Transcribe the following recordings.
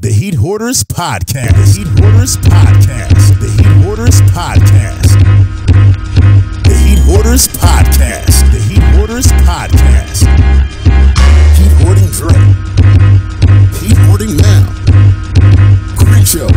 The Heat Hoarders Podcast. The Heat Hoarders Podcast. The Heat Hoarders Podcast. The Heat Hoarders Podcast. The Heat Hoarders Podcast. Heat hoarding Dre. Heat hoarding now. Creature.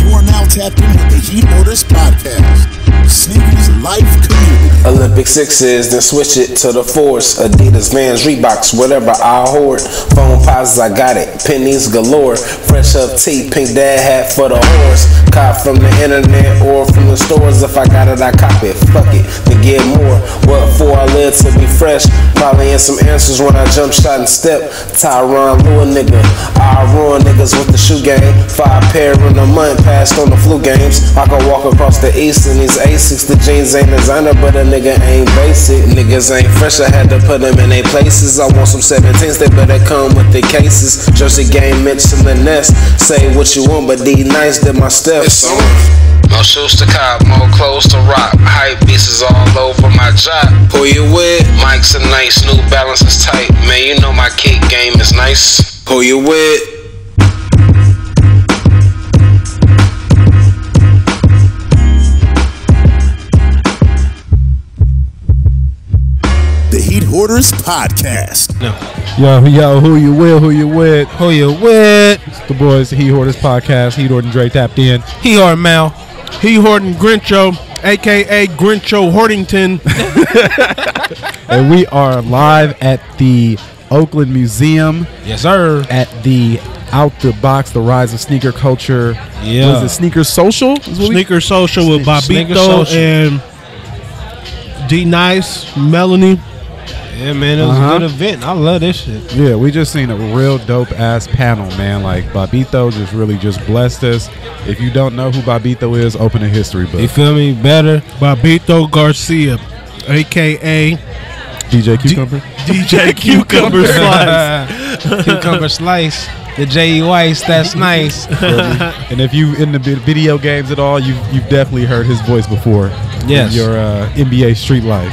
You are now tapped in with the Heat Hoarders Podcast. Sneakers Life Community. Olympic sixes, then switch it to the force. Adidas, Vans, Reeboks, whatever I hoard. Phone pauses, I got it. Pennies galore. Fresh up tea, pink dad hat for the horse. Cop from the internet or from the stores. If I got it, I cop it. Fuck it, to get more. What for? I live to be fresh. Probably in some answers when I jump shot and step. Tyronn Lue nigga. I ruin niggas with the shoe game. Five pair in a month, passed on the flu games. I can walk across the east in these Asics. The jeans ain't designer, but a nigga ain't basic. Niggas ain't fresh, I had to put them in their places. I want some 17s, they better come with the cases. Jersey game, Mitchell & Ness. Say what you want, but these nice did my steps. More shoes to cop, more clothes to rock. Hype pieces all over my job. Who you with? Mike's a nice, New Balance is tight. Man, you know my kick game is nice. Who you with? The Heat Hoarders Podcast. Yo, yo, who you with? Who you with? Who you with? It's the boys, the Heat Hoarders podcast. He Hoarding Dre tapped in. He or Mal. He Horton Grincho, aka Grincho Hortington. And we are live at the Oakland Museum Yes, sir. at the Out the Box, the Rise of Sneaker Culture. Yeah. Was it Sneaker Social? Is what we- Sneaker Social with Sneaker Bobbito Social. and D Nice, Melanie. Yeah, man, it was Uh-huh. a good event. I love this shit. Yeah, we just seen a real dope ass panel, man. Like Bobbito just really just blessed us. If you don't know who Bobbito is, open a history book. You feel me? Better. Bobbito Garcia, aka DJ Cucumber. DJ Cucumber Slice. Cucumber slice. The J.E. Weiss, that's nice. and if you in the video games at all, you've you've definitely heard his voice before. in Yes. your uh, NBA Street Life.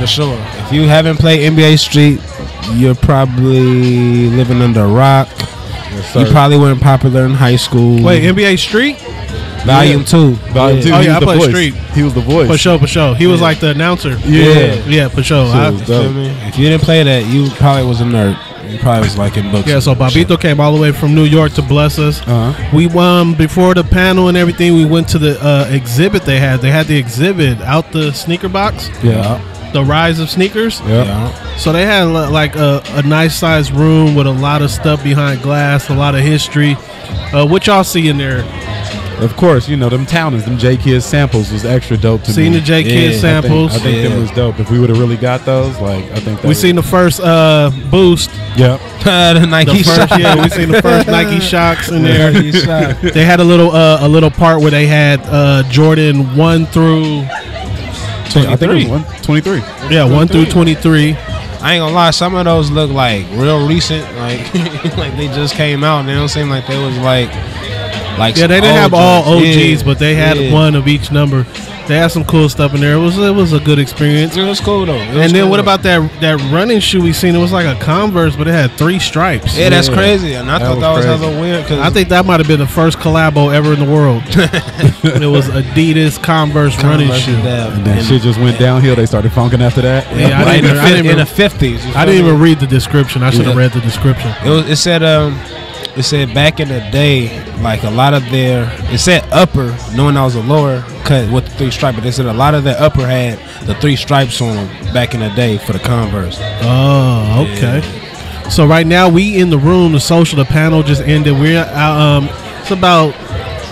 For sure. If you haven't played NBA Street, you're probably living under a rock. Yes, You probably weren't popular in high school. Wait, NBA Street? Volume Yeah. 2. Volume yeah. two, Oh, he yeah, I played voice. Street. He was the voice. For sure, for sure. He was like the announcer. Yeah. Yeah, for sure. So I- was You dope. If you didn't play that, you probably was a nerd. You probably was like in books. yeah, so and shit. Bobbito came all the way from New York to bless us. Uh-huh. We um before the panel and everything, we went to the uh, exhibit they had. They had the exhibit out the sneaker box, Yeah. The rise of sneakers. Yeah. Yeah. So they had like a, a nice sized room with a lot of stuff behind glass, a lot of history. Uh, what y'all see in there? Of course, you know them towners, them J Kids samples was extra dope to Seen me. the J Yeah, Kid I think- samples. I think Yeah. them was dope. If we would have really got those, like I think that we was- seen the first uh, boost. Yeah. the Nike The first, shot. yeah, we seen the first Nike Shox in there. Nike shot. They had a little uh, a little part where they had uh, Jordan one through I think it was one, 23. yeah one through twenty three. I ain't gonna lie, some of those look like real recent, like like they just came out. and They don't seem like they was like like Yeah, they didn't have old all. OGs, Yeah, but they had yeah. one of each number. They had some cool stuff in there. It was it was a good experience. It was cool though. Was And then cool, what though. about that that running shoe we seen? It was like a Converse, but it had three stripes. Yeah, that's Yeah. crazy. And I That thought was that was crazy. hella weird because I think that might have been the first collabo ever in the world. it was Adidas Converse, running shoe. And that shit just went downhill. They started funking after that. Yeah, I in, didn't, the, I didn't in even, the fifties. I didn't even read the description. I should have Yeah. read the description. It was. It said um. It said back in the day, like a lot of their, it said upper, knowing I was a lower cut with the three stripe, but they said a lot of their upper had the three stripes on them back in the day for the Converse. Oh, okay. So right now we in the room. The social, the panel just ended. We're uh, um, it's about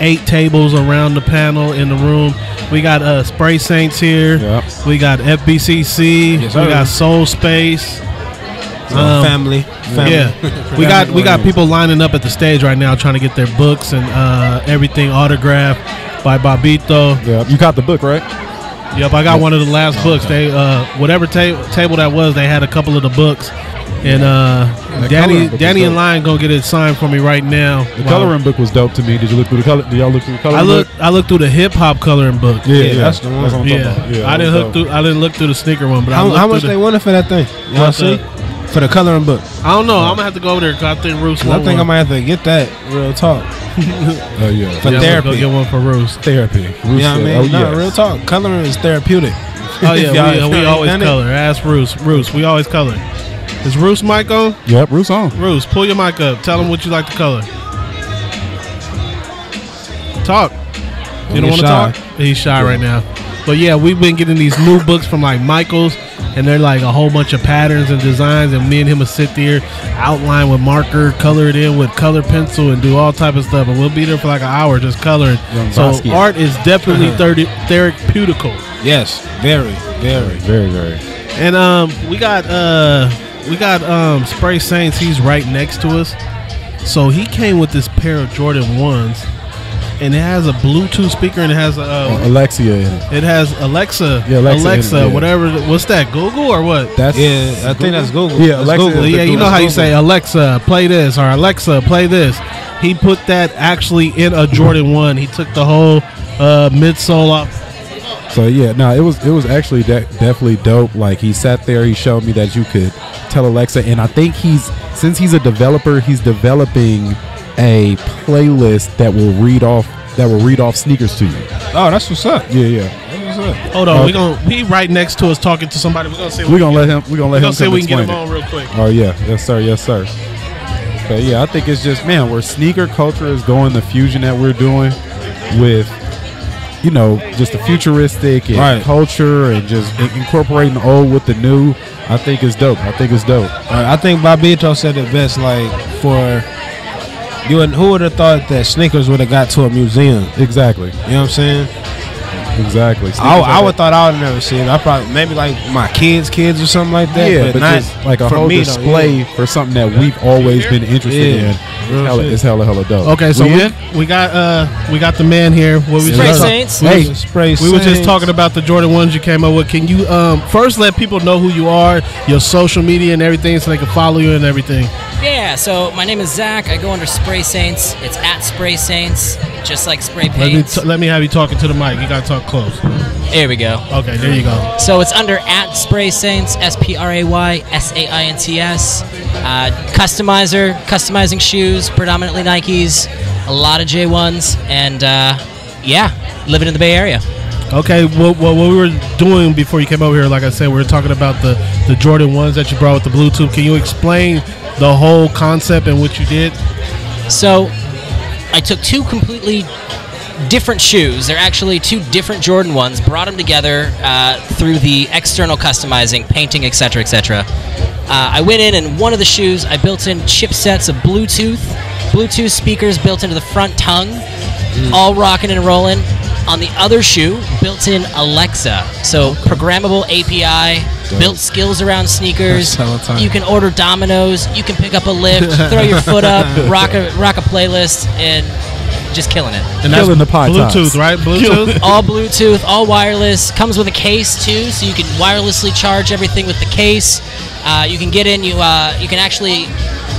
eight tables around the panel in the room. We got uh, Spray Saints here. Yep. We got FBCC. Yes, we got Soul Space. So Um, family, family. Yeah, we got we got people lining up at the stage right now trying to get their books and uh, everything autographed by Bobbito. Yeah. You got the book, right? Yep, I got one of the last books. They uh, whatever ta- table that was, they had a couple of the books, and uh, coloring Danny Danny and. Lion gonna get it signed for me right now. The Wow. coloring book was dope to me. Did you look through the color? Did y'all look through the coloring I looked book? I looked through the hip hop coloring book. Yeah, Yeah, yeah, that's the one. what I'm Yeah, about. I didn't was look through. I didn't look through the sneaker one, but How, looked how much the- they wanted for that thing? Y'all what see? The- for the coloring book. I don't know. I'm gonna have to go over there because I think Roos. 'Cause I think I might have to get that. Real talk. Oh yeah. For yeah, therapy. Go get one for Roos. Therapy. You know what I mean? Oh no, yeah. real talk. Coloring is therapeutic. Oh If yeah, we, we always ain't done it. color. Ask Roos. Roos, we always color. Is Roos mic on? Yep. Roos on. Roos, pull your mic up. Tell them what you like to color. Talk. You don't want to talk? He's shy right now. But yeah, we've been getting these new books from like Michaels, and they're like a whole bunch of patterns and designs. And me and him will sit there, outline with marker, color it in with color pencil, and do all type of stuff. And we'll be there for like an hour just coloring. Young So Bosky. art is definitely thirty therapeutical. Yes, very, very. Very very. And um, we got uh, we got um, Spray Saints. He's right next to us. So he came with this pair of Jordan ones, and it has a Bluetooth speaker and it has a uh, Alexia in it. it has Alexa, Yeah, Alexa Alexa, it, yeah. whatever. What's that? Google or what? That's Yeah, I think that's Google. Yeah, Alexa Google. is yeah, you know That's how you Google. say Alexa, play this, or Alexa, play this. He put that actually in a Jordan one. He took the whole uh, midsole off. So yeah, no, it was it was actually de- definitely dope. Like he sat there, he showed me that you could tell Alexa, and I think he's since he's a developer, he's developing a playlist that will read off that will read off sneakers to you. Oh, that's what's up. Yeah, yeah. That's what's up. Hold on, Okay. we gonna he right next to us talking to somebody. We're gonna see. We're gonna let him. We're gonna let We're him gonna see we can get him it. on real quick. Oh yeah, yes sir, yes sir. But yeah, I think it's just man, where sneaker culture is going, the fusion that we're doing with, you know, just the futuristic and Right. culture and just incorporating the old with the new. I think it's dope. I think it's dope. Uh, I think Bobbito said it best. Like for you, would who would have thought that sneakers would have got to a museum? Exactly, You know what I'm saying? exactly. I, Sneakers I are would thought I would never see it. I probably maybe like my kids, kids or something like that. yeah, but, but, not just like a for whole me, though, display yeah. for something that we've always been interested Yeah. in. Real It's hella, shit. it's hella, hella dope. Okay, so We we, we got uh we got the man here. What we Spray just Saints. We, Hey. was, Spray we were just talking about the Jordan ones you came up with. Can you um first let people know who you are, your social media and everything, so they can follow you and everything? Yeah, so my name is Zach. I go under Spray Saints. It's at Spray Saints, just like spray Let me paint. t- let me have you talking to the mic. You gotta talk close. there we go. Okay, there you go. So it's under at Spray Saints, S P R A Y S A I N T S. Uh, customizer, customizing shoes, predominantly Nikes, a lot of J1s, and uh, yeah, living in the Bay Area. Okay, what, what, what we were doing before you came over here, like I said, we were talking about the, the Jordan ones that you brought with the Bluetooth. Can you explain the whole concept and what you did? So I took two completely different shoes. They're actually two different Jordan ones. Brought them together uh, through the external customizing, painting, etc., etc. Uh, I went in and one of the shoes I built in chipsets of Bluetooth, Bluetooth speakers built into the front tongue, all rocking and rolling. On the other shoe, built-in Alexa, so programmable API, built skills around sneakers. That's hella tight. You can order Domino's. You can pick up a Lyft, throw your foot up, rock a rock a playlist, and just killing it. And that's Killing the pie Bluetooth, tots. right? Bluetooth. All Bluetooth, all wireless. Comes with a case too, so you can wirelessly charge everything with the case. Uh, you can get in. You uh, you can actually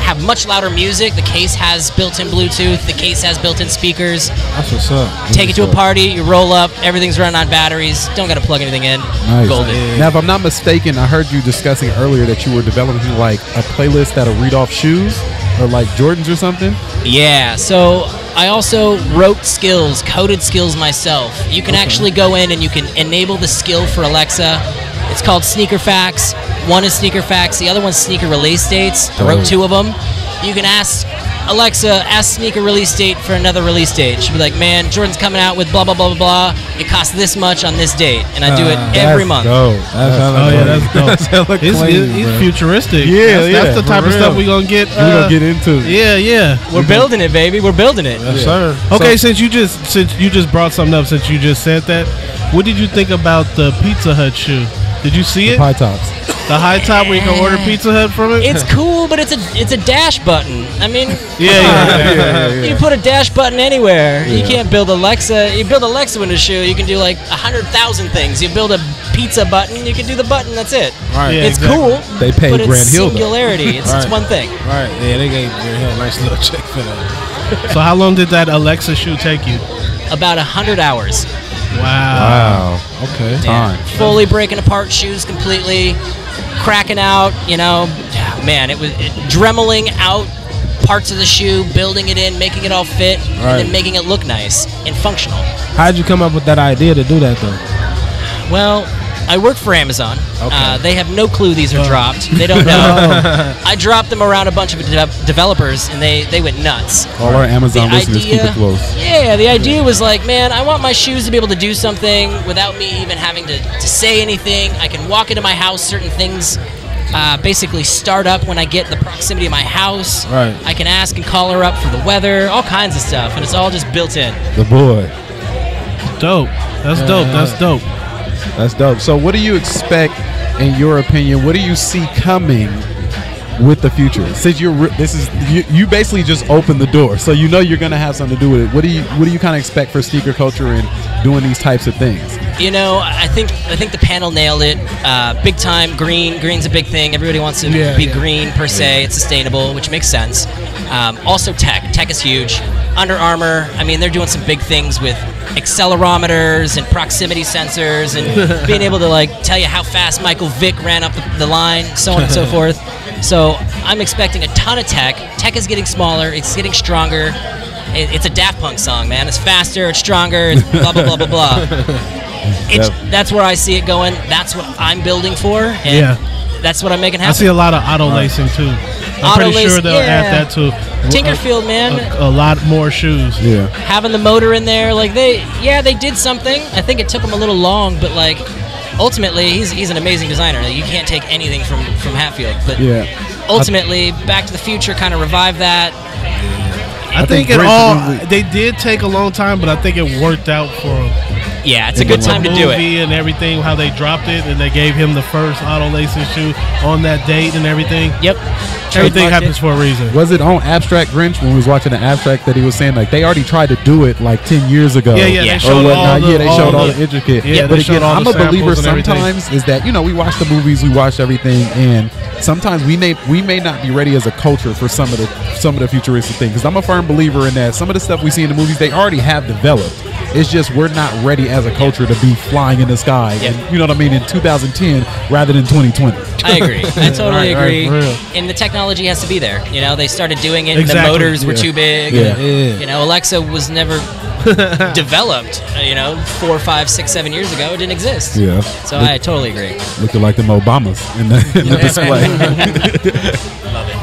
have much louder music. The case has built-in Bluetooth. The case has built-in speakers. That's what's up. Take it to a party. You roll up. Everything's running on batteries. Don't got to plug anything in. Nice. Golden. Now, if I'm not mistaken, I heard you discussing earlier that you were developing like a playlist that'll read off shoes or like Jordans or something. Yeah, so I also wrote skills, coded skills myself. You can actually go in and you can enable the skill for Alexa. It's called Sneaker Facts. One is Sneaker Facts, the other one's Sneaker Release Dates. I wrote two of them. You can ask Alexa, ask Sneaker Release Date for another release date. She'll be like, man, Jordan's coming out with blah, blah, blah, blah, blah. It costs this much on this date. And I do it Uh, every That's month. Dope. That's hella Oh yeah, that's dope. That's hella It's, clean, it's- it's futuristic. Yeah, that's, yeah, that's the type of stuff we're gonna get. We're uh, gonna get into. Yeah, yeah. We're building it, baby. We're building it. Yes, sir. Okay, since you just since you just brought something up, since you just said that, what did you think about the Pizza Hut shoe? Did you see it? Pie tops. The high top where you can order Pizza Hut from it. It's cool, but it's a it's a dash button. I mean, yeah, yeah, yeah. You put a dash button anywhere. You can't build Alexa. You build Alexa in a shoe. You can do like a hundred thousand things. You build a pizza button. You can do the button. That's it. Right. Yeah, it's exactly. cool. They pay but it's Grant Hill, singularity. It's, it's Right. one thing. Right. Yeah, they gave Grant Hill a nice little check for that. So how long did that Alexa shoe take you? About a hundred hours. Wow. Wow. Okay. Time. Fully breaking apart shoes completely, cracking out. You know, man, it was it, dremeling out parts of the shoe, building it in, making it all fit, and then making it look nice and functional. How'd you come up with that idea to do that though? Well, I work for Amazon. Uh, they have no clue these are dropped. They don't know. I dropped them around a bunch of de- developers, and they, they went nuts. All our Amazon The listeners keep it close. Yeah, the idea was like, man, I want my shoes to be able to do something without me even having to, to say anything. I can walk into my house, certain things uh, basically start up when I get the proximity of my house. Right. I can ask and call her up for the weather, all kinds of stuff, and it's all just built in. The boy. Dope. That's dope. That's dope. That's dope. So, what do you expect, in your opinion? What do you see coming with the future? Since you're, re- this is you, you basically just opened the door, so you know you're gonna have something to do with it. What do you, what do you kind of expect for sneaker culture and doing these types of things? You know, I think I think the panel nailed it. Uh, big time green. Green's a big thing. Everybody wants to Yeah, be yeah. green per se. It's sustainable, which makes sense. Um, also, tech. Tech is huge. Under Armour. I mean, they're doing some big things with accelerometers and proximity sensors and being able to like tell you how fast Michael Vick ran up the, the line, so on and so forth. So I'm expecting a ton of tech. Tech is getting smaller. It's getting stronger. It, it's a Daft Punk song, man. It's faster. It's stronger. It's blah blah blah blah blah. It's, that's where I see it going. That's what I'm building for, and Yeah. that's what I'm making happen. I see a lot of auto lacing too. I'm Auto pretty sure they'll yeah. add that to Tinkerfield, man, a, a lot more shoes. Yeah, having the motor in there, like they, yeah, they did something. I think it took them a little long, but like ultimately, he's he's an amazing designer. Like, you can't take anything from from Hatfield, but yeah. ultimately, Back to the Future kind of revived that. I, think think, it all is they did take a long time, but I think it worked out for them. Yeah, it's a good time to do it. and everything, how they dropped it, and they gave him the first auto lacing shoe on that date and everything. Yep. Everything happens it. for a reason. Was it on Abstract Grinch when we was watching the Abstract that he was saying like they already tried to do it like ten years ago? Yeah, yeah, Yeah. they Or showed all whatnot. the, yeah, they all showed all the, the intricate. Yeah, but again, all I'm a believer samples everything. sometimes is that you know we watch the movies, we watch everything, and sometimes we may we may not be ready as a culture for some of the some of the futuristic things. Because I'm a firm believer in that some of the stuff we see in the movies they already have developed. It's just we're not ready as a culture to be flying in the sky, Yeah. and you know what I mean, in 2010 rather than 2020. I agree. I totally Right, right, agree. real. and the technology has to be there. You know, they started doing it. Exactly. The motors were Yeah. too big. Yeah. Yeah. You know, Alexa was never developed. You know, four, five, six, seven years ago, it didn't exist. Yeah, So I totally agree. looking like them Obamas in the, in the display.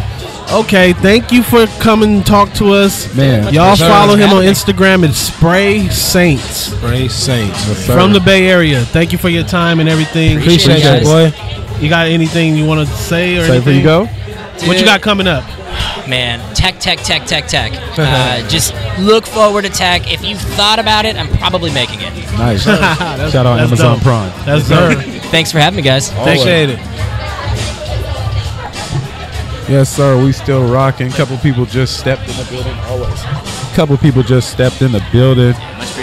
Okay, thank you for coming and talk to us. Man, Y'all Sure. follow him on Instagram It's Spray Saints Spray Saints. from the Bay Area. Thank you for your time and everything. Appreciate Appreciate it, that, boy. You got anything you want to say or Say before anything? you go. What you got coming up? Man, tech, tech, tech, tech, tech. Uh, just look forward to tech. If you've thought about it, I'm probably making it. Nice. Shout out Amazon dope. Prime. That's Yes, dope. sir. Thanks for having me, guys. Appreciate it. Yes, sir. We still rocking. A couple people just stepped in the building. Always. A Couple people just stepped in the building.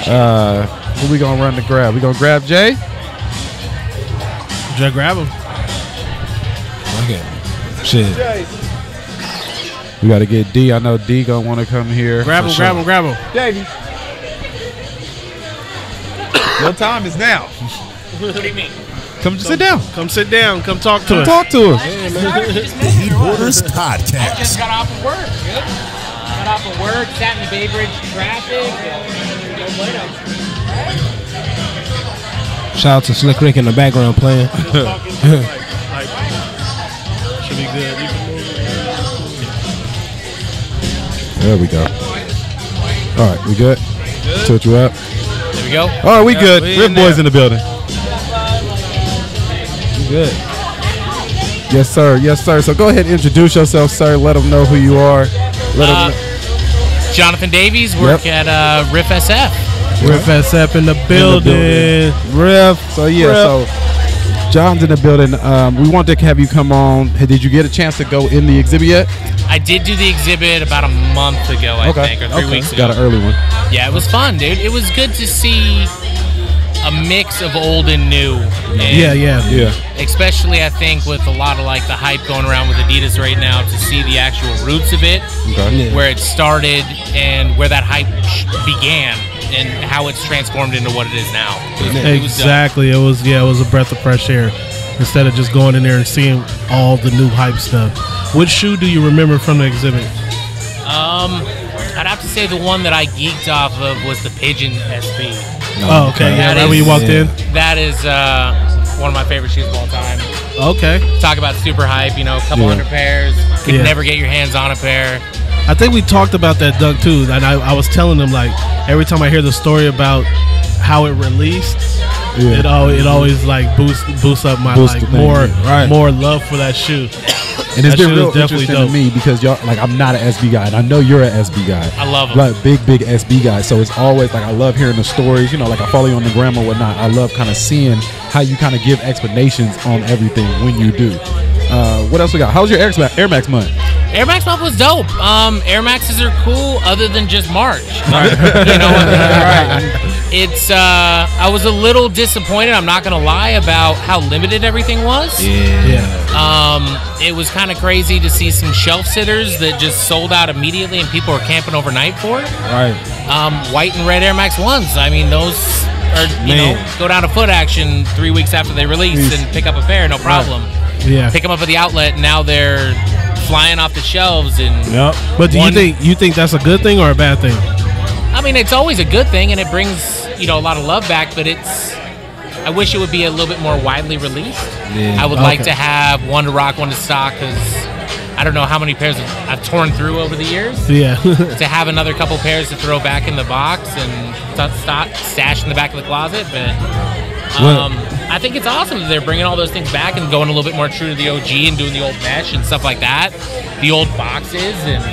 Uh, who we gonna run to grab? We gonna grab Jay? Just grab him. Okay. Shit. We gotta get D. I know D gonna want to come here. Grab For him, sure. grab him, grab him. Davey. Your time is now. What do you mean? Come sit down. Come sit down. Come talk to us. Talk to us. The Heat Hoarders Podcast. got off of work. Good. Got off of work, sat in the Bay Bridge traffic. and go play them. Shout out to Slick Rick in the background playing. Should be good. You can move. There we go. All right, we good? Tilt you up. There we go. All right, we good. we Rip in boys there. in the building. Good. Yes, sir. Yes, sir. So go ahead and introduce yourself, sir. Let them know who you are. Let Uh, them Jonathan Davies, work Yep. at uh, Riff SF. Riff SF in the building. Riff. So yeah, Rip. so John's in the building. Um, we wanted to have you come on. Hey, Did you get a chance to go in the exhibit yet? I did do the exhibit about a month ago, I think, or three okay. weeks ago. Got an early one. Yeah, it was fun, dude. It was good to see a mix of old and new. And Yeah, yeah. Yeah. Especially, I think, with a lot of like the hype going around with Adidas right now, to see the actual roots of it, Okay. where it started, and where that hype began, and how it's transformed into what it is now. It was- it was. Exactly. It was yeah, it was a breath of fresh air. Instead of just going in there and seeing all the new hype stuff. Which shoe do you remember from the exhibit? Um, I'd have to say the one that I geeked off of was the Pigeon SB. Oh, okay. Yeah, That right when you is- walked in. That is uh, one of my favorite shoes of all time. Okay. Talk about super hype, you know, a couple Yeah. hundred pairs. Could Yeah. never get your hands on a pair. I think we talked about that dunk too, and I, I was telling them like every time I hear the story about how it released, Yeah. it always it always like boosts boosts up my Boosts like more right. more love for that shoe. And it's That been real interesting dope. to me because y'all like I'm not an SB guy, and I know you're an SB guy. I love. Like big, big SB guy. So it's always like I love hearing the stories. You know, like I follow you on the gram or whatnot. I love kind of seeing how you kind of give explanations on everything when you do. Uh, what else we got? How's your Air Max, Air Max month? Air Max month was dope. Um, Air Maxes are cool, other than just March. you know, right? It's. Uh, I was a little disappointed. I'm not gonna lie about how limited everything was. Yeah. Um, it was kind of crazy to see some shelf sitters that just sold out immediately, and people were camping overnight for it. Right. Um, white and red Air Max ones. I mean, those are you Man. know go down to foot action three weeks after they release and pick up a pair, no problem. Yeah. Pick them up at the outlet, and now they're flying off the shelves and Yep. But do One- you think you think that's a good thing or a bad thing? I mean, it's always a good thing, and it brings you know a lot of love back. But it's, I wish it would be a little bit more widely released. Yeah. I would like to have one to rock, one to stock, because I don't know how many pairs I've torn through over the years. Yeah. to have another couple pairs to throw back in the box and st- st- stash in the back of the closet, but. Um, I think it's awesome that they're bringing all those things back and going a little bit more true to the OG and doing the old mesh and stuff like that, the old boxes, and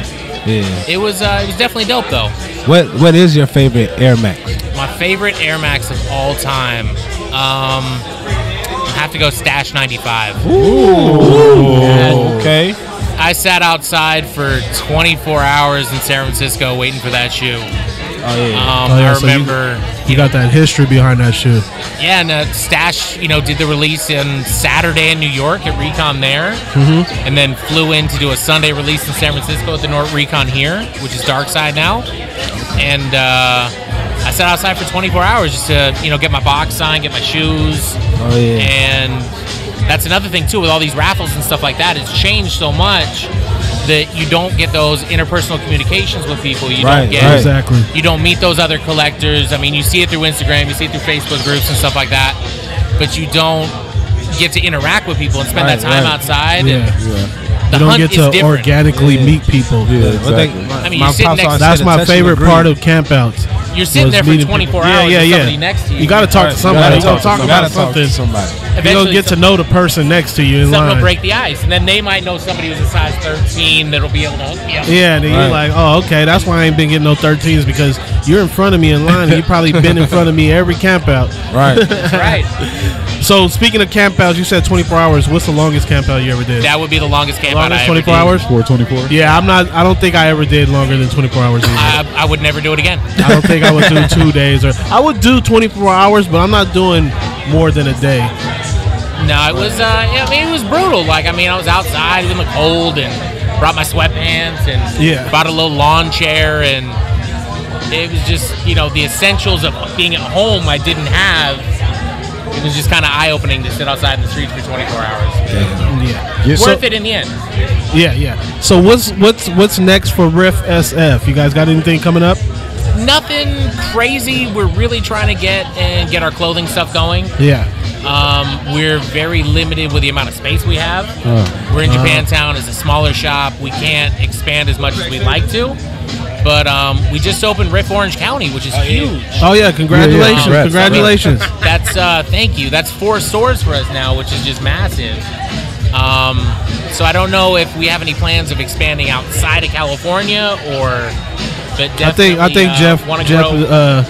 Yeah. it was uh, it was definitely dope though. What What is your favorite Air Max? My favorite Air Max of all time. Um, I have to go Stash 95. Okay. I sat outside for 24 hours in San Francisco waiting for that shoe. Oh yeah. Um, Oh, yeah, I so remember, you got that history behind that shoe. yeah, and uh, Stash, you know, did the release on Saturday in New York at Recon there, Mm-hmm. and then flew in to do a Sunday release in San Francisco at the North Recon here, which is Dark Side now. And uh, I sat outside for 24 hours just to, you know, get my box signed, get my shoes, Oh yeah. and that's another thing too with all these raffles and stuff like that. It's changed so much that you don't get those interpersonal communications with people. You Right, don't get right. Exactly. you don't meet those other collectors. I mean, you see it through Instagram, you see it through Facebook groups and stuff like that, but you don't get to interact with people and spend that time right. outside. Yeah. And the You don't hunt get to different. organically Yeah. meet people. Yeah, exactly. I mean, my you sit next- always That's my favorite part of campouts. You're sitting there for 24 people. hours Yeah, with yeah, somebody next to you. You got to talk Right, to somebody. You gonna talk you about gotta talk something. to somebody. You gonna get to know the person next to you in Something will line. break the ice, and then they might know somebody who's a size 13 that'll be able to hook me up. Yeah, and then you're like, oh, okay, that's why I ain't been getting no 13s because you're in front of me in line. and you probably been in front of me every camp out. Right. That's right. So speaking of campouts, you said 24 hours. What's the longest campout you ever did? That would be the longest camp out longest I 24 ever did. hours? 424. Yeah, I'm not. I don't think I ever did longer than 24 hours. Either. I, I would never do it again. I don't think I would do two days or I would do 24 hours, but I'm not doing more than a day. No, it was. Uh, yeah, I mean, it was brutal. Like, I mean, I was outside in the cold and brought my sweatpants and Yeah. brought a little lawn chair and it was just you know the essentials of being at home I didn't have. It was just kind of eye opening to sit outside in the streets for 24 hours. Yeah, Yeah, so- Worth it in the end. yeah, yeah. So what's what's what's next for Riff SF? You guys got anything coming up? Nothing crazy. We're really trying to get and get our clothing stuff going. Yeah, Um, we're very limited with the amount of space we have. We're in Japantown as a smaller shop. We can't expand as much as we'd like to. But um, we just opened Riff Orange County, which is huge. Oh yeah, congratulations! congrats. congratulations! That's uh, thank you. That's four stores for us now, which is just massive. Um, so I don't know if we have any plans of expanding outside of California or. But I think I think uh, Jeff Jeff uh,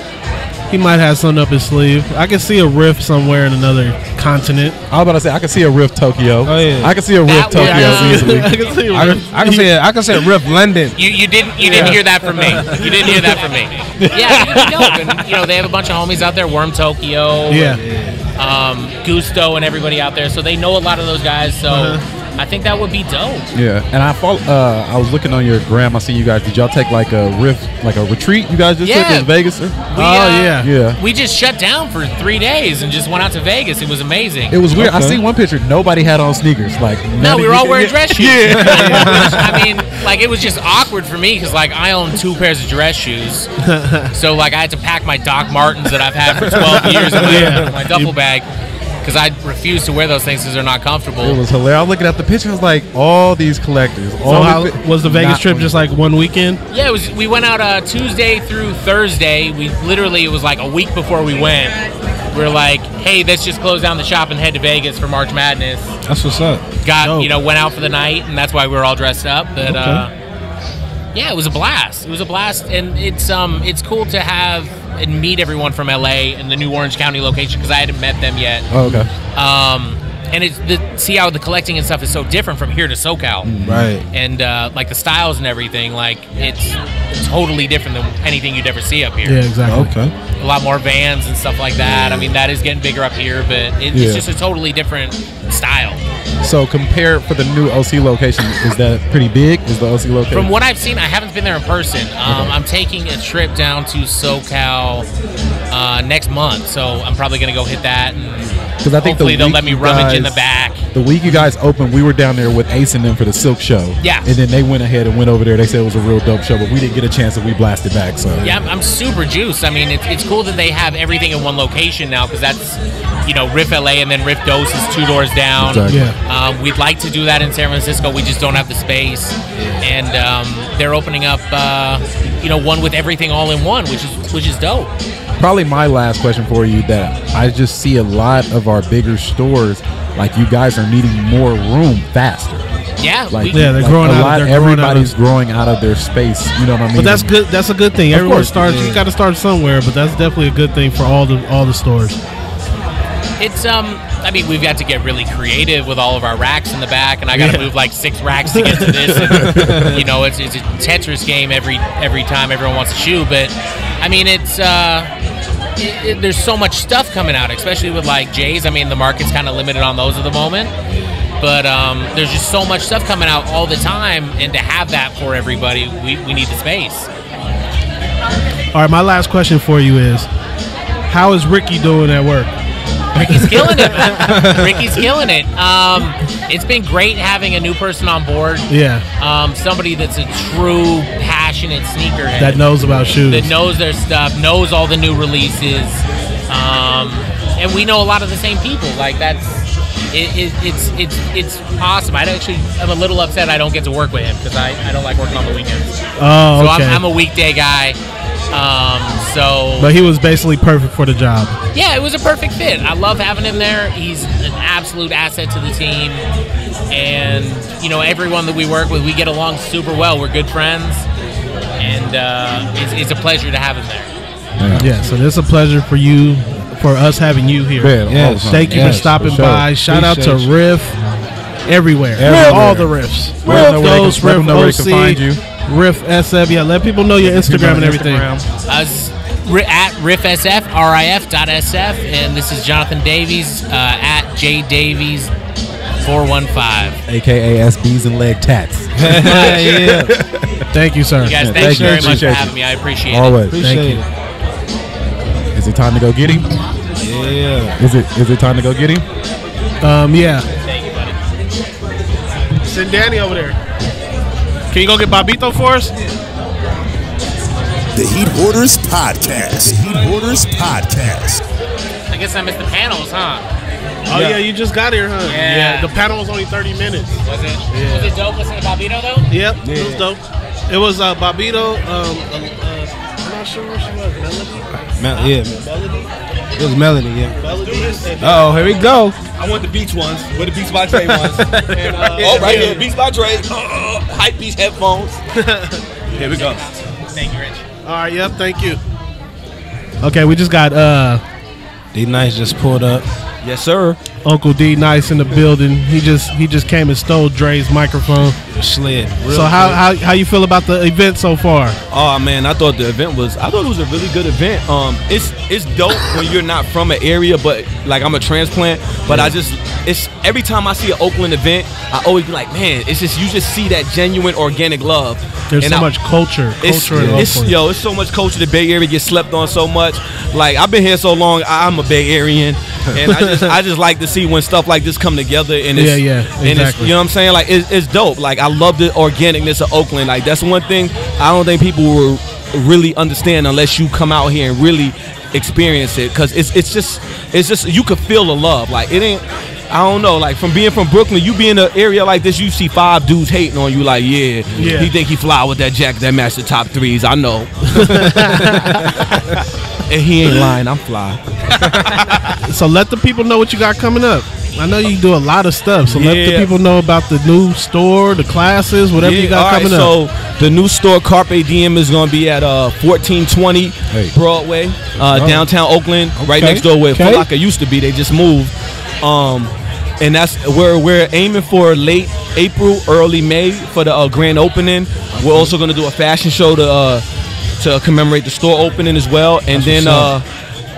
he might have something up his sleeve. I can see a riff somewhere in another continent. I was about to say I can see a Riff Tokyo. Oh, yeah. I can see a Rift That would- Tokyo I can see- easily. I can see a I, riff. I can say I can say Riff London. You, you didn't you didn't hear that from me. You didn't hear that from me. Yeah, it'd. And, you know they have a bunch of homies out there, Worm Tokyo, Yeah, um, Gusto, and everybody out there. So they know a lot of those guys. So Uh-huh. I think that would be dope. Yeah, and I follow. Uh, I was looking on your gram. I see you guys. Did y'all take like a riff, like a retreat? You guys just took Yeah. in Vegas. We, Oh, uh, yeah. Yeah. We just shut down for three days and just went out to Vegas. It was amazing. It was weird. I Okay. see one picture. Nobody had on sneakers. Like no, we were all wearing dress shoes. yeah, I mean, like it was just awkward for me because like I own two pairs of dress shoes, so like I had to pack my Doc Martens that I've had for 12 years in my, Yeah. my duffel bag because I refuse to wear those things because they're not comfortable. It was hilarious. I was looking at the picture. I was like, all these collectors. All So how these was the Vegas trip? Just like one weekend? Yeah, it was. We went out uh, Tuesday through Thursday. We literally it was like a week before we went. We are like, hey, let's just close down the shop and head to Vegas for March Madness. That's what's up. Got Dope. you know went out for the night, and that's why we were all dressed up. But uh, yeah, it was a blast. It was a blast, and it's um it's cool to have and meet everyone from LA and the new Orange County location because I hadn't met them yet. Oh, okay. Um, and it's the see how the collecting and stuff is so different from here to SoCal Right. and uh, like the styles and everything, like it's totally different than anything you'd ever see up here. Yeah, exactly. Okay. A lot more vans and stuff like that. I mean, that is getting bigger up here, but it, Yeah. it's just a totally different style. So compare for the new OC location. Is that pretty big? Is the OC location? From what I've seen, I haven't been there in person. Um, I'm taking a trip down to SoCal uh, next month, so I'm probably gonna go hit that. Because I think the hopefully they'll week let me you rummage in the back. The week you guys opened, we were down there with Ace and them for the Silk Show. Yeah. And then they went ahead and went over there. They said it was a real dope show, but we didn't get a chance and we blasted back. So Yeah, I'm, I'm super juiced. I mean, it's, it's cool that they have everything in one location now because that's, you know, Riff LA and then Riff Dose is two doors down. Exactly. Yeah. Um, we'd like to do that in San Francisco. We just don't have the space. And um, they're opening up, uh, you know, one with everything all in one, which is which is dope. Probably my last question for you that I just see a lot of our bigger stores like you guys are needing more room faster. Yeah, Like Yeah, they're like growing a out of- lot. they're growing out of- everybody's growing out of their space. You know what I mean? But that's good. That's a good thing. Of Everyone course. starts. You got to start somewhere. But that's definitely a good thing for all the all the stores. It's um, I mean, we've got to get really creative with all of our racks in the back, and I got to Yeah. move like six racks to get to this. And, you know, it's, it's a Tetris game every every time everyone wants a shoe. But I mean, it's uh, it, there's so much stuff coming out, especially with like Jays. I mean, the market's kind of limited on those at the moment. But um, there's just so much stuff coming out all the time, and to have that for everybody, we, we need the space. All right, my last question for you is, how is Ricky doing at work? Ricky's killing it. Ricky's killing it. Um, it's been great having a new person on board. Yeah, um, somebody that's a true passionate sneakerhead that knows about shoes. that knows their stuff, knows all the new releases, um, and we know a lot of the same people. Like that's it, it, it's it's it's awesome. I actually I'm a little upset I don't get to work with him because I, I don't like working on the weekends. oh, So. I'm, I'm a weekday guy. Um, so but he was basically perfect for the job. yeah, it was a perfect fit. I love having him there. He's an absolute asset to the team. And, you know, everyone that we work with, we get along super well. We're good friends. And uh, it's, it's a pleasure to have him there. Yeah, so it's a pleasure for you, for us having you here. Man, Yes. the time. Thank you Yes, for stopping for sure. by. Shout out to Appreciate you. Riff everywhere. Everywhere. All the riffs. Let them know where they can- Ghost, let them Riff know where they can OC, find you. Riff SF. Yeah, let people know your Instagram and everything. Us ri- at RiffSF, RIF.SF. And this is Jonathan Davies uh, at JDavies415. AKA SBs and leg tats. yeah. Thank you, sir. You guys, Yeah, thank thank you you. very much for having you. me. I appreciate it. Always. Appreciate you. it. Is it time to go get him? Yeah. Is it is it time to go get him? Um, yeah. Thank you, buddy. Send Danny over there. Can you go get Bobbito for us? The Heat Hoarders Podcast. The Heat Hoarders Podcast. I guess I missed the panels, huh? Oh yeah, you just got here, huh? Yeah. The panel was only 30 minutes. Was it, was it dope listening to Bobbito, though? Yep, it was dope. It was uh, Bobbito. Um, uh, uh, I'm not sure where she was. Melody. Mel- yeah. Melody. It was Melody. Yeah. Melody. Oh, here we go. I want the beach ones, where the Beats by Dre ones. and, uh, oh, right here, Beats by Dre. Uh, hype Beats headphones. here we go. Thank you, Rich. All right. Yep. Thank you. Okay, we just got uh, D Nice just pulled up. Yes, sir. Uncle D Nice in the building. He just he just came and stole Dre's microphone. Slid. so how, how how you feel about the event so far? Oh man, I thought the event was. I thought it was a really good event. Um, it's it's dope when you're not from an area, but like I'm a transplant. But I just it's every time I see an Oakland event, I always be like, man, it's just you just see that genuine organic love. There's And so I- much culture. it's, Culture in it's Oakland. yo, it's so much culture. The Bay Area gets slept on so much. Like I've been here so long, I- I'm a Bay Arean, and I just I just like to see when stuff like this come together. And it's, Yeah, yeah, and it's, you know what I'm saying? Like it's, it's dope. Like I love the organicness of Oakland. Like that's one thing I don't think people will really understand unless you come out here and really experience it. Cause it's it's just it's just you could feel the love. Like it ain't. I don't know, like from being from Brooklyn, you be in an area like this, you see five dudes hating on you, like, yeah, Yeah. he think he fly with that jacket that match the top threes. I know. and he ain't lying, I'm fly. So let the people know what you got coming up. I know you do a lot of stuff, so let the people know about the new store, the classes, whatever you got all right, coming up. So the new store Carpe Diem is going to be at uh 1420 Hey. Broadway, uh, downtown Oakland, right next door where okay. Foot Locker used to be. They just moved. Um, and that's where we're aiming for late April, early May for the uh, grand opening. We're also going to do a fashion show to uh, to commemorate the store opening as well, and then. Uh,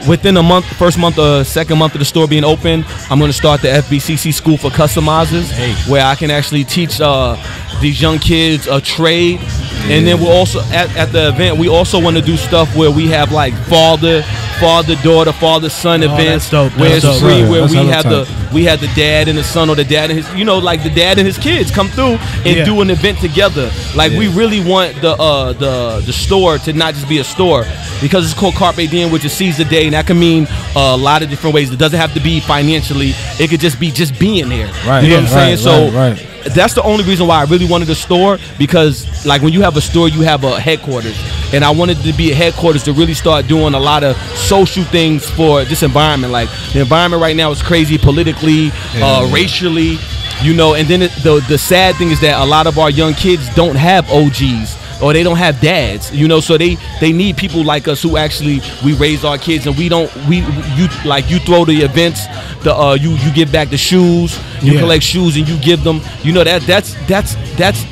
Within a month, first month, uh, second month of the store being open, I'm going to start the FBCC School for Customizers, where I can actually teach uh, these young kids a trade. And then we're also at, at the event. We also want to do stuff where we have like father, father, daughter, father, son Oh, events, dope. where it's dope. free, where that's we have the we had the dad and the son, or the dad and his, you know, like the dad and his kids come through and Yeah. do an event together. Like we really want the uh, the the store to not just be a store because it's called Carpe Diem, which is seize the day, and that can mean a lot of different ways. It doesn't have to be financially; it could just be just being there. Right, You know what I'm right, saying? so right, right. that's the only reason why I really wanted a store because like when you have a store, you have a headquarters, and I wanted to be a headquarters to really start doing a lot of social things for this environment. Like the environment right now is crazy politically, uh, racially, you know. And then it, the the sad thing is that a lot of our young kids don't have OGs. Or they don't have dads, you know, so they they need people like us who actually we raise our kids and we don't we you like you throw the events, the uh you you give back the shoes, you Yeah. collect shoes and you give them you know that that's that's that's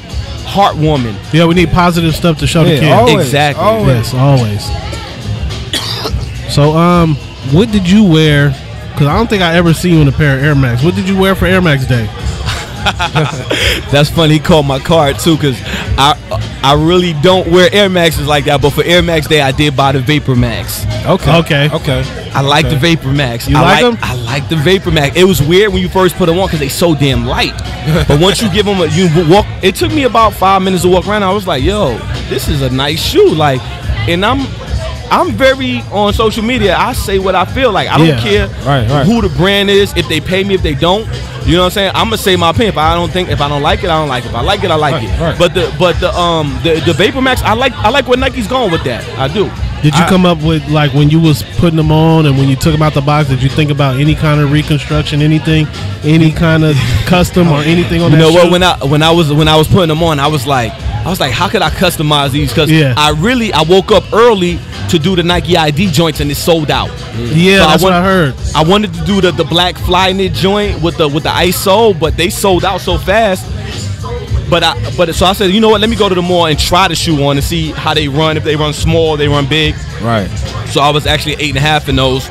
heartwarming Yeah, we need positive stuff to show the kids. always, Exactly. always. Yes, always. so, um, what did you wear? Because I don't think I ever seen you in a pair of Air Max. What did you wear for Air Max Day? that's funny he called my card too because i i really don't wear air maxes like that but for air max day i did buy the vapor max Okay. Okay. Okay. I like the Vapor Max. You I like them? I like the Vapor Max. It was weird when you first put them on because they so damn light. but once you give them a you walk, it took me about five minutes to walk around. I was like, yo, this is a nice shoe. Like, and I'm I'm very on social media. I say what I feel like. I don't Yeah. care Right, right. who the brand is. If they pay me, if they don't, you know what I'm saying. I'm gonna say my opinion. If I don't think, if I don't like it, I don't like it. If I like it, I like Right, it. right. But the but the um the the Vapor Max, I like I like where Nike's going with that. I do. Did you I- come up with like when you was putting them on and when you took them out the box? Did you think about any kind of reconstruction, anything, any kind of custom or anything on You know what? shoe? When I when I was when I was putting them on, I was like, I was like, how could I customize these? Because Yeah. I really I woke up early to do the Nike ID joints and it sold out. yeah, So I that's what I heard. I wanted to do the, the black fly knit joint with the with the ice sole, but they sold out so fast. But I but so I said, you know what? Let me go to the mall and try the shoe on and see how they run. If they run small, they run big. Right. So I was actually eight and a half in those.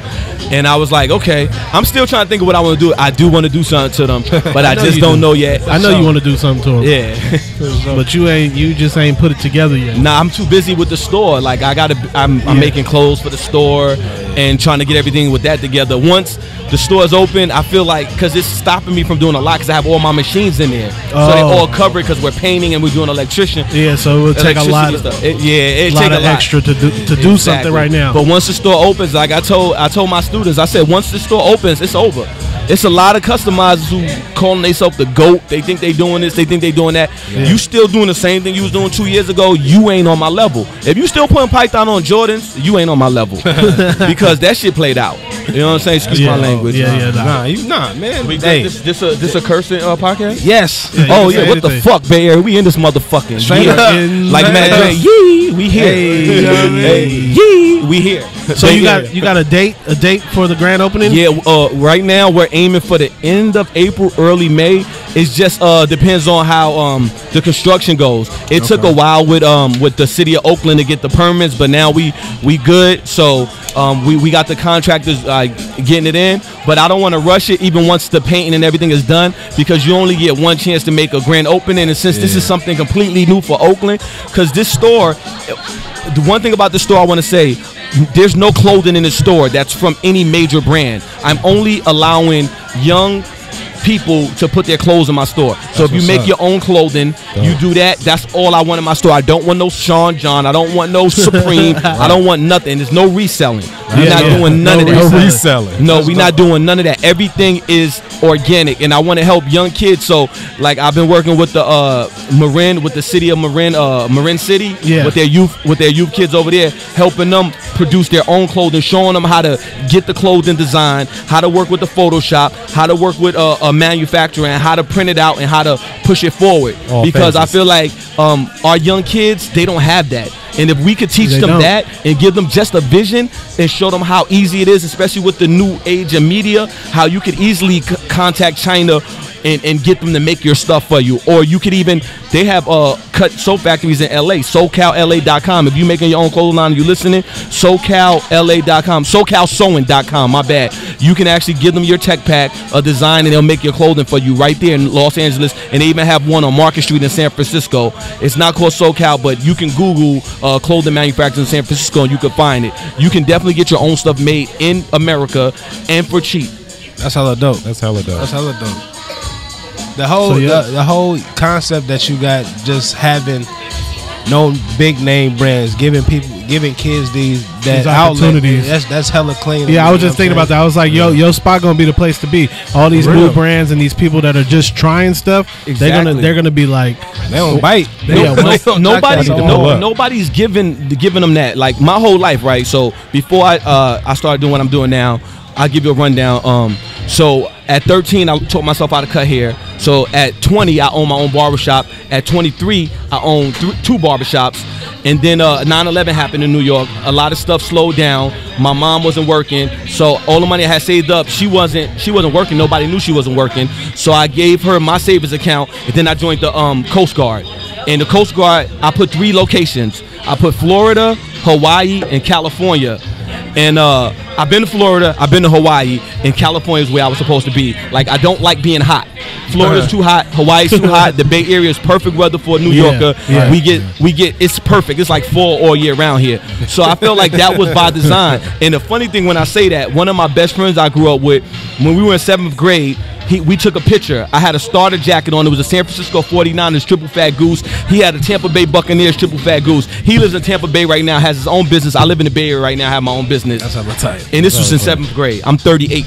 And I was like, okay, I'm still trying to think of what I want to do. I do want to do something to them, but I, know just don't do. know yet. I know you want to do something to them. Yeah. but you ain't. You just ain't put it together yet. Nah, I'm too busy with the store. Like I gotta, I'm, I'm Yeah. making clothes for the store and trying to get everything with that together. Once the store's open, I feel like because it's stopping me from doing a lot because I have all my machines in there, so they Oh. all covered because we're painting and we're doing electrician. Yeah, so it would take a lot of stuff. It- yeah, it take a lot. extra to do to do something right now. But once the store opens, like I told I told my students, I said once the store opens, it's over. It's a lot of customizers who calling themselves the GOAT. They think they doing this, they think they doing that. You still doing the same thing you was doing two years ago, you ain't on my level. If you still putting Python on Jordans, you ain't on my level. because that shit played out. You know what I'm saying? Excuse Yeah. my language. Yeah, yeah, nah. Nah, you nah, man. We hey, this, this a this a cursing uh, podcast? yes. Yeah, Oh yeah, say what the fuck, Bay Area? We in this motherfucking Straight yeah. like the Matt house. Dre, yee, we here. Hey, you know what I mean? Hey, yee, we here. So you got you got a date a date for the grand opening? Yeah, uh, right now we're aiming for the end of April, early May. It just uh, depends on how um, the construction goes. It took a while with um, with the city of Oakland to get the permits, but now we we good. So um, we we got the contractors uh, getting it in. But I don't want to rush it, even once the painting and everything is done, because you only get one chance to make a grand opening. And since this is something completely new for Oakland, because this store, the one thing about the store I want to say, there's no clothing in the store that's from any major brand. I'm only allowing young people to put their clothes in my store. So if you make up. your own clothing, you do that. That's all I want in my store. I don't want no Sean John. I don't want no Supreme. I don't want nothing. There's no reselling. We're Yeah, not yeah. doing none No of that. No reselling. No, we're not doing none of that. Everything is organic, and I want to help young kids. So, like, I've been working with the uh, Marin, with the city of Marin, uh, Marin City, Yeah. with their youth, with their youth kids over there, helping them produce their own clothing, showing them how to get the clothing design, how to work with the Photoshop, how to work with uh, a manufacturer, and how to print it out and how to push it forward. All because I feel like um, our young kids, they don't have that. And if we could teach They them don't. that and give them just a vision and show them how easy it is, especially with the new age of media, how you could easily c- contact China and, and get them to make your stuff for you. Or you could even, they have uh, cut soap factories in LA, SoCalLA.com. If you're making your own clothing line, you're listening, SoCalLA.com, SoCalSewing.com, my bad. You can actually give them your tech pack, a design, and they'll make your clothing for you right there in Los Angeles. And they even have one on Market Street in San Francisco. It's not called SoCal, but you can Google uh, clothing manufacturers in San Francisco and you can find it. You can definitely get your own stuff made in America and for cheap. That's hella dope. That's hella dope. That's hella dope. The whole So, yeah. the, the whole concept that you got just having no big name brands, giving people giving kids these that These outlet, opportunities. That's that's hella clean. Yeah, I was just thinking about that. I was like, yo, yo, spot gonna be the place to be. All these new brands and these people that are just trying stuff, they're gonna Exactly. they're gonna be like, They don't bite. They No, got no, one- nobody, no, nobody's giving giving them that. Like my whole life, right? So before I uh, I started doing what I'm doing now, I'll give you a rundown. Um, so at 13, I taught myself how to cut hair. So at 20, I own my own barbershop. At 23, I own th- two barbershops. And then uh, 9/11 happened in New York. A lot of stuff slowed down. My mom wasn't working, so all the money I had saved up, she wasn't she wasn't working. Nobody knew she wasn't working. So I gave her my savings account, and then I joined the um, Coast Guard. And the Coast Guard, I put three locations. I put Florida, Hawaii, and California. And uh, I've been to Florida, I've been to Hawaii, and California is where I was supposed to be. Like I don't like being hot. Florida's uh-huh. too hot, Hawaii's too hot. The Bay Area is perfect weather for a New Yeah, Yorker. yeah. We get we get it's perfect. It's like fall all year round here. So I felt like that was by design. And the funny thing when I say that, one of my best friends I grew up with, when we were in seventh grade, he, we took a picture. I had a starter jacket on. It was a San Francisco 49ers triple fat goose. He had a Tampa Bay Buccaneers triple fat goose. He lives in Tampa Bay right now, has his own business. I live in the Bay Area right now, I have my own business. That's hella tight. and this was in seventh grade. I'm 38.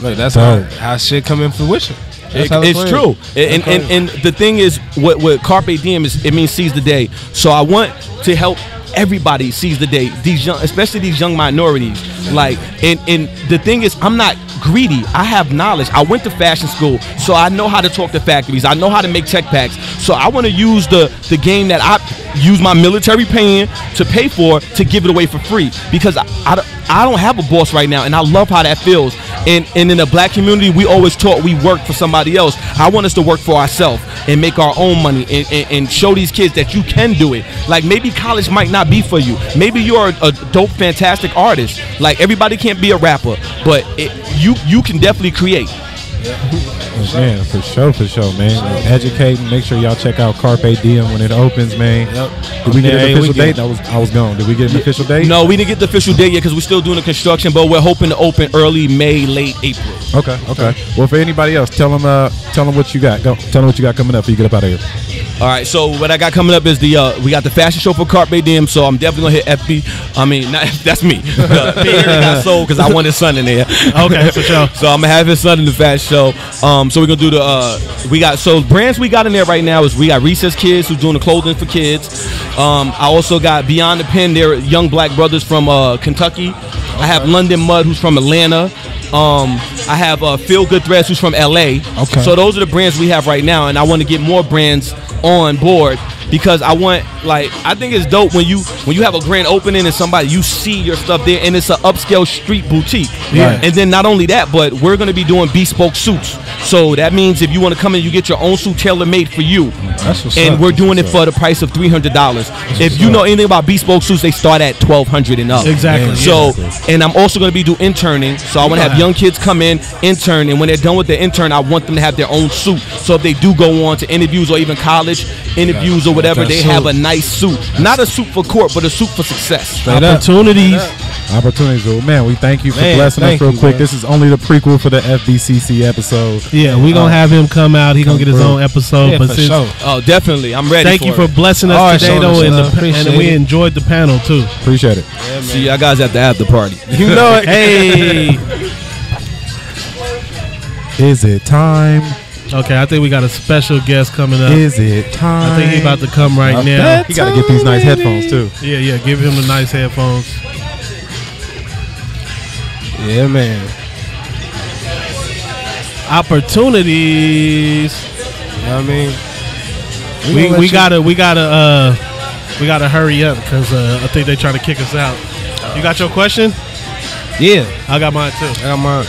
Look, that's how, how shit come in fruition. It- it's true, and, That's and, and the thing is, what what carpe diem is, it means seize the day. So I want to help everybody seize the day. These young, especially these young minorities. Like, and and the thing is, I'm not greedy. I have knowledge. I went to fashion school, so I know how to talk to factories. I know how to make tech packs. So I want to use the the game that I use my military paying to pay for to give it away for free because I, I, I don't have a boss right now, and I love how that feels. And and in the black community, we always taught we work for somebody else. I want us to work for ourselves and make our own money and, and, and show these kids that you can do it. Like maybe college might not be for you. Maybe you're a, a dope, fantastic artist. Like everybody can't be a rapper, but it, you you can definitely create. Man, for sure, for sure, man. Educating. Make sure y'all check out Carpe Diem when it opens, man. Did we get Yeah, an official date? I was, I was gone. Did we get an official date? No, we didn't get the official date yet because we're still doing the construction, but we're hoping to open early May, late April. Okay, okay. Well, for anybody else, tell them, uh, tell them what you got. Go, tell them what you got coming up. Before you get up out of here. All right, so what I got coming up is the uh, we got the fashion show for Carpe Diem, so I'm definitely gonna hit FB. I mean, not, that's me. Uh, Big got sold because I want his son in there. Okay, for sure. So I'm gonna have his son in the fashion show. Um, so we're gonna do the uh, we got so brands we got in there right now is we got Recess Kids who's doing the clothing for kids. Um, I also got Beyond the Pen. They're young black brothers from uh, Kentucky. I have London Mud who's from Atlanta. Um, I have uh, Feel Good Threads who's from LA. Okay. So those are the brands we have right now, and I want to get more brands on board because I want like I think it's dope when you when you have a grand opening and somebody you see your stuff there and it's an upscale street boutique. Yeah. And then not only that, but we're gonna be doing bespoke suits. So that means if you want to come in, you get your own suit tailor made for you. That's what's and up. we're doing it for the price of three hundred dollars. If you know anything about bespoke suits, they start at twelve hundred and up. Exactly. So, and I'm also going to be do interning. So I want to have young kids come in, intern, and when they're done with their intern, I want them to have their own suit. So if they do go on to interviews or even college interviews or whatever, that they suit. have a nice suit. Not a suit for court, but a suit for success. Straight. Opportunities. Opportunities. Well, man, we thank you for Man, blessing us real you, quick. man. This is only the prequel for the FBCC episode. Yeah, we're gonna Uh, have him come out. He gonna get his through. own episode. Yeah, but for since, sure. Oh, definitely. I'm ready. thank for you for it. blessing us All right, today, showing though, us and, the, and we enjoyed the panel too. Appreciate it. See y'all guys at the after party. You know it. Hey. Is it time? Okay, I think we got a special guest coming up. Is it time? I think he about to come right now. He got to get these nice headphones too. Yeah, yeah. Give him the nice headphones. Yeah, man. Opportunities. You know what I mean? We, gonna we gotta we gotta uh we gotta hurry up because uh, I think they trying to kick us out. You got your question? Yeah. I got mine too. I got mine.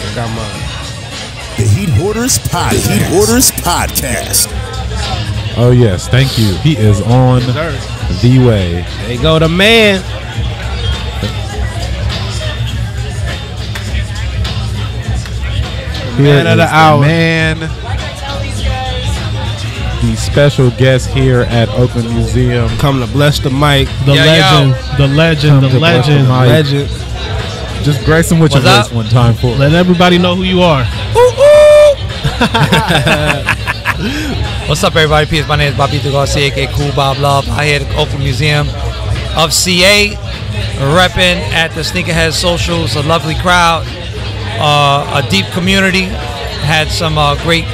I got mine. The Heat Hoarders Podcast. The Heat Hoarders Podcast. Oh yes, thank you. He is on the way. There you go, the man. Here Man of the is hour. man. The special guest here at Oakland Museum. Come to bless the mic. The Yo, yo. legend, the legend, Come the to bless the legend. Legend. Just grace him with your What's voice one time for. Let everybody know who you are. What's up, everybody? Peace. My name is Bobbito Garcia, aka Cool Bob Love. I here at the Oakland Museum of CA, repping at the Sneakerhead Socials. A lovely crowd, uh, a deep community. Had some uh, great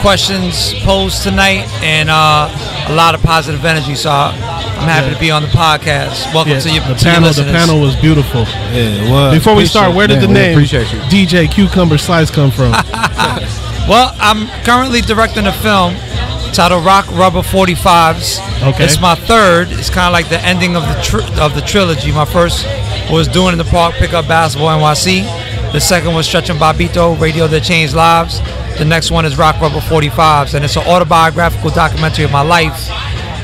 questions posed tonight, and uh, a lot of positive energy. So I- I'm happy to be on the podcast. Welcome Yeah, to your, the to your panel. The listeners. panel was beautiful. Yeah, it was. Before we start, where did Man, the name. DJ Cucumber Slice come from? Well, I'm currently directing a film titled Rock Rubber 45s. Okay. It's my third. It's kind of like the ending of the tr- of the trilogy. My first was Doing in the Park, Pick Up Basketball NYC. The second was Stretch and Bobbito, Radio That Changed Lives. The next one is Rock Rubber 45s, and it's an autobiographical documentary of my life.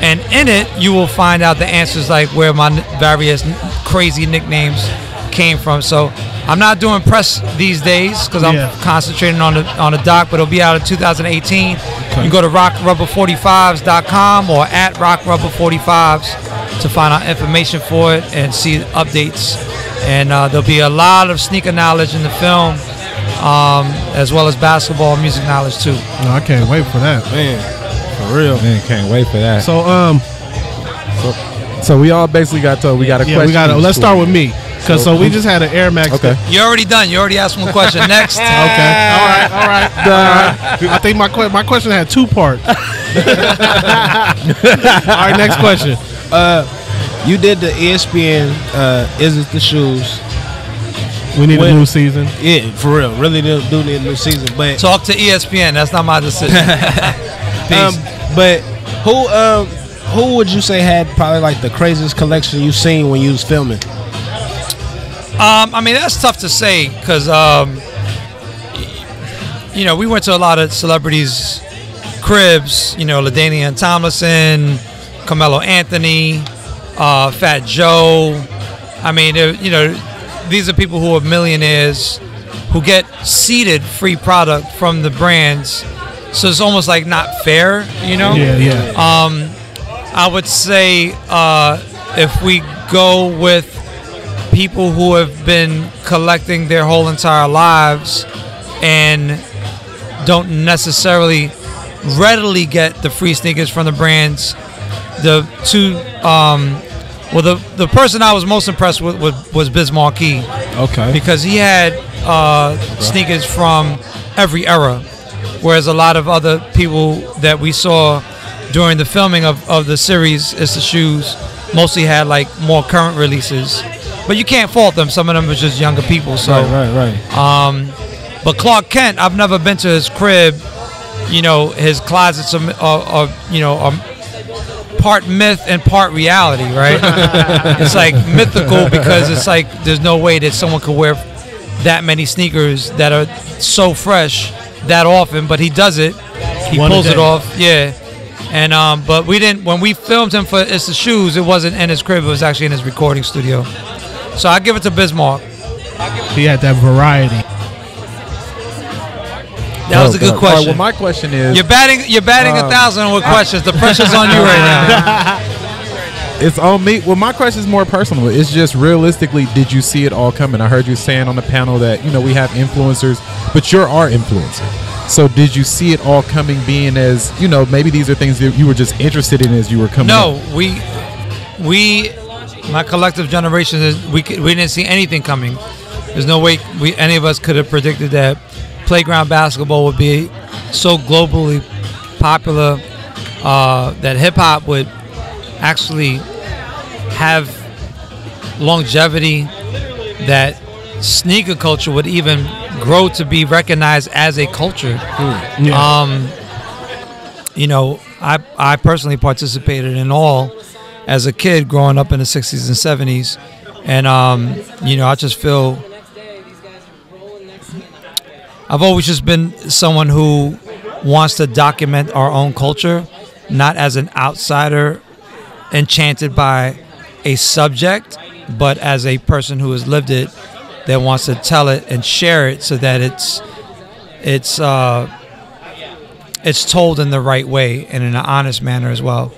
And in it, you will find out the answers like where my various crazy nicknames came from. So I'm not doing press these days because I'm Yeah. concentrating on the on the doc, but it'll be out in 2018. You can go to rockrubber45s.com or at rockrubber45s to find out information for it and see updates. And uh, there'll be a lot of sneaker knowledge in the film, um, as well as basketball music knowledge too. No, I can't wait for that. Man, for real. Man, can't wait for that. So um, So we all basically got told we got a yeah, question. we got. to Let's start with me, cause so we just had an Air Max. Okay. You're already done. You already asked one question. Next. Okay. All right. All right. All right. I think my que- my question had two parts. all right. Next question. Uh, You did the ESPN. Uh, is it the shoes? We need When- a new season. Yeah, for real. Really do, do need a new season, but Talk to ESPN. That's not my decision. um, but who um who would you say had probably like the craziest collection you seen when you was filming? Um, I mean, that's tough to say because, um, you know, we went to a lot of celebrities' cribs. You know, LaDainian Tomlinson, Carmelo Anthony, uh, Fat Joe. I mean, you know, these are people who are millionaires who get seeded free product from the brands. So it's almost like not fair, you know? Yeah. Yeah. Um, I would say uh, if we go with people who have been collecting their whole entire lives and don't necessarily readily get the free sneakers from the brands, the two, um, well, the the person I was most impressed with was, was Biz Okay. because he had uh, sneakers from every era, whereas a lot of other people that we saw during the filming of, of the series, It's the Shoes, mostly had like more current releases. But you can't fault them. Some of them was just younger people. So, Right, right, right. um, but Clark Kent, I've never been to his crib you know, his closets are, are, are you know, are part myth and part reality, right? it's like mythical because it's like there's no way that someone could wear that many sneakers that are so fresh that often, but he does it. He One pulls it off, yeah. And um, but we didn't when we filmed him for It's the Shoes. It wasn't in his crib. It was actually in his recording studio. So I give it to Biz Markie. He had that variety. That was a good All right, question. well, my question is, You're batting. You're batting a Um, thousand with questions. The pressure's on you right now. it's on me. Well, my question is more personal. It's just realistically, did you see it all coming? I heard you saying on the panel that you know we have influencers, but you're our influencer. So did you see it all coming? Being as you know, maybe these are things that you were just interested in as you were coming. No, up? we, we, my collective generation is we we didn't see anything coming. There's no way we any of us could have predicted that playground basketball would be so globally popular uh, that hip hop would actually have longevity that sneaker culture would even grow to be recognized as a culture. Um, you know, I I personally participated in all as a kid growing up in the 60s and 70s, and um, you know, I just feel I've always just been someone who wants to document our own culture, not as an outsider enchanted by a subject, but as a person who has lived it that wants to tell it and share it so that it's it's uh, it's told in the right way and in an honest manner as well.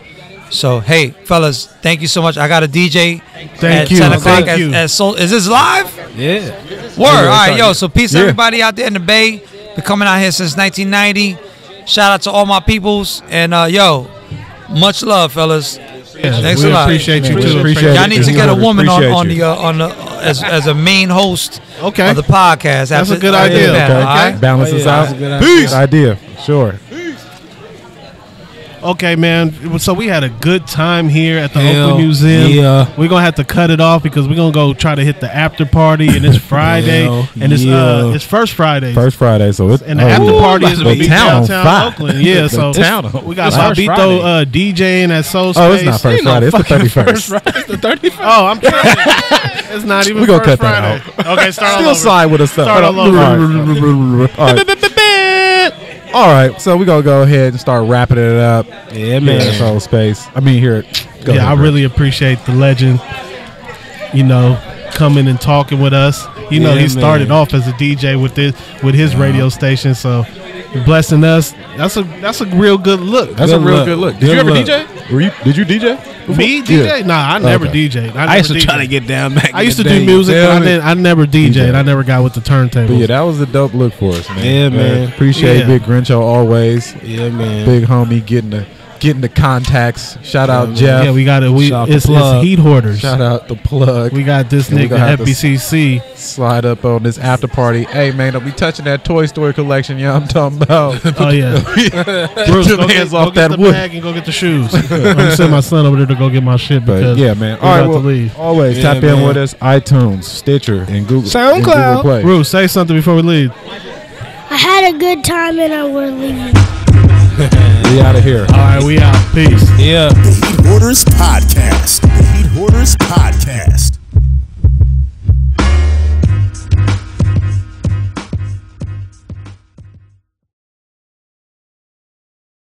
So hey, fellas, thank you so much. I got a DJ Thank at you, ten o'clock thank at, you. at Soul. Is this live? Yeah. Word. All right, yo. So peace to Yeah. everybody out there in the Bay. Been coming out here since 1990. Shout out to all my peoples and uh, yo, much love, fellas. Yeah, Thanks we a lot. appreciate you too. appreciate Y'all need to get a woman on, on the uh, on the as, as a main host Okay. of the podcast. That's a good after idea. panel, Okay. all right? Balance Oh, us yeah, out. that's good. Peace. Idea. Sure. Okay, man. So we had a good time here at the Hell, Oakland Museum. yeah. We're gonna have to cut it off because we're gonna go try to hit the after party, and it's Friday, Hell, and it's uh, it's first Friday. First Friday, so it's and the oh, after yeah. party is the gonna be town on downtown fire. Oakland. Yeah, The so town we got fire. Bobbito uh, DJing at Soul Space. Oh, Space. it's not first Ain't no Friday. It's the 31st. first the 31st. Oh, I'm trying. it's not even We gonna first cut that out. Okay, start all Still side with us. Start all over. All right. All right. So we're gonna go ahead and start wrapping it up. Yeah, Man, man. Soul Space. I mean, here. Go yeah, ahead, I bro. really appreciate the legend. You know, coming and talking with us. You know, Yeah, he started man. off as a DJ with this with his radio station, so blessing us. That's a that's a real good look. That's Good a real look. good look. Did Good you ever look. DJ? Were you? Did you DJ? before? Me DJ? Yeah. Nah, I never Okay. DJ'd. I, I used to try to get down back. I in used to the do music, you but I didn't. I never DJ'd. DJ. I never got with the turntables. But yeah, that was a dope look for us, man. Yeah, uh, man. Appreciate Yeah. Big Grincho always. Yeah, man. Big homie getting the getting the contacts. Shout out man. Jeff. yeah, we got it. We Shout out the it's, it's plug. heat hoarders. Shout out the plug. We got this Yeah, we nigga gonna have to- FBCC. slide up on this after party. Hey man, don't be touching that Toy Story collection. Yeah, I'm talking about. Oh yeah, Bruce, your go get, hands go off get that the wood. bag and go get the shoes. I'm gonna send my son over there to go get my shit But yeah, man. All right, about well, to leave. always Yeah, tap in with us. iTunes, Stitcher, and Google. SoundCloud. and Google Play. Bruce, say something before we leave. I had a good time and I we're leaving. We out of here. All right, we out. Peace. Yeah. The Heat Hoarders Podcast. The Heat Hoarders Podcast.